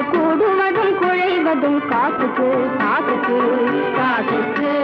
கூடுவதும் குழைவதும் காசுக்கு காசுக்கு காசுக்கு